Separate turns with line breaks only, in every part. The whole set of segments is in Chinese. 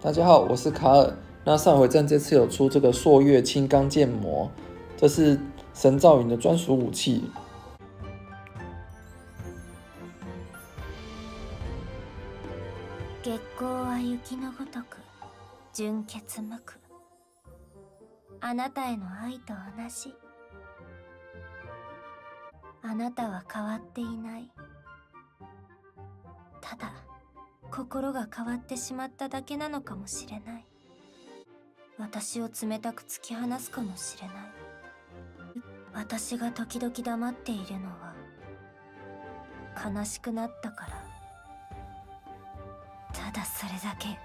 大家好，我是卡尔。那上回战这次有出这个朔月青钢剑魔，这是神造云的专属武器。
月光は雪のごとく純潔無垢あなたへの愛と同じあなたは変わっていないただ 心が変わってしまっただけなのかもしれない。私を冷たく突き放すかもしれない。私が時々黙っているのは悲しくなったから。ただそれだけ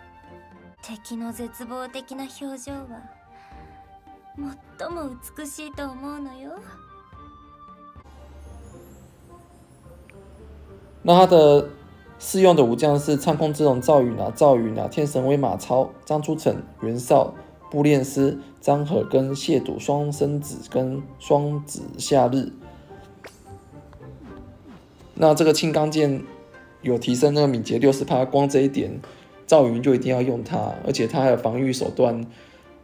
敵の絶望的な表情は最も美しいと思うのよ。
那它的适用的武将是唱空之龙赵云啊、赵云啊、天神威马超、张出成、袁绍、布练师、张合跟谢笃、双生子跟双子夏日。那这个青钢剑有提升那个敏捷六十趴，光这一点赵云就一定要用它，而且它还有防御手段，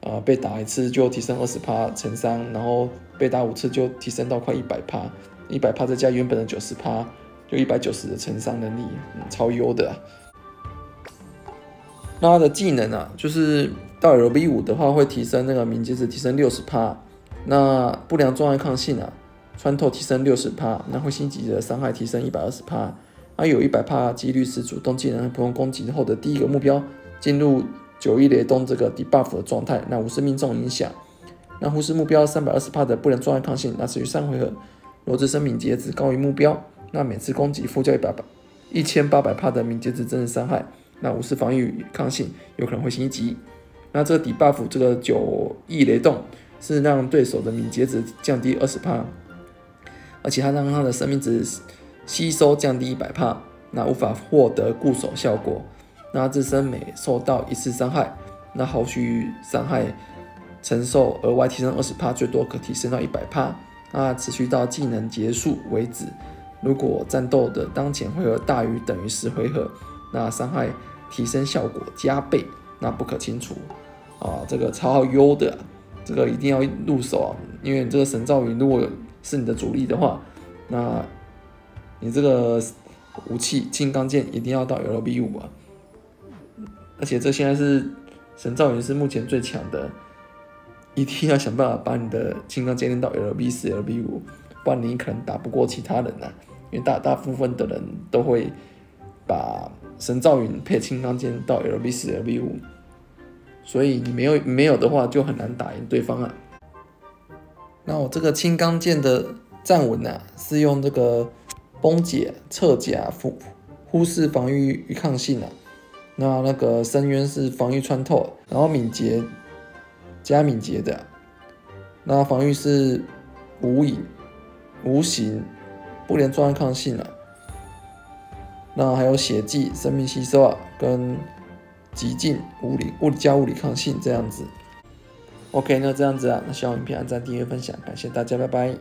呃，被打一次就提升二十趴成伤，然后被打五次就提升到快一百趴，一百趴再加原本的九十趴。就一百九十的承伤能力，超优的。那他的技能啊，就是到 L B 五的话，会提升那个敏捷值提升六十帕，那不良状态抗性啊，穿透提升六十帕，那会星级的伤害提升一百二十帕。那有一百帕几率是主动技能普通攻击后的第一个目标进入九一雷动这个 debuff 的状态，那无视命中影响。那忽视目标三百二十帕的不良状态抗性，那持续三回合，罗自身敏捷值高于目标。那每次攻击附加一百八一千八百帕的敏捷值真实伤害，那无视防御抗性有可能会升级。那这个底 buff 这个九翼雷动是让对手的敏捷值降低二十帕，而且它让他的生命值吸收降低一百帕，那无法获得固守效果。那自身每受到一次伤害，那后续伤害承受额外提升二十帕，最多可提升到一百帕，那持续到技能结束为止。如果战斗的当前回合大于等于十回合，那伤害提升效果加倍，那不可清除啊！这个超优的，这个一定要入手啊！因为这个神造云如果是你的主力的话，那你这个武器金刚剑一定要到 L B 五啊！而且这现在是神造云是目前最强的，一定要想办法把你的金刚剑练到 L B 四、L B 五，不然你可能打不过其他人呐。因为大大部分的人都会把神造云配青钢剑到 L B 四 L B 五，所以你没有没有的话就很难打赢对方啊。那我这个青钢剑的站稳啊，是用这个崩解、侧甲、忽忽视防御与抗性啊。那那个深渊是防御穿透，然后敏捷加敏捷的，那防御是无影无形。不连状态抗性啊，那还有血迹、生命吸收啊，跟极尽物理物理加物理抗性这样子。OK，那这样子啊，那希望影片按赞、订阅、分享，感谢大家，拜拜。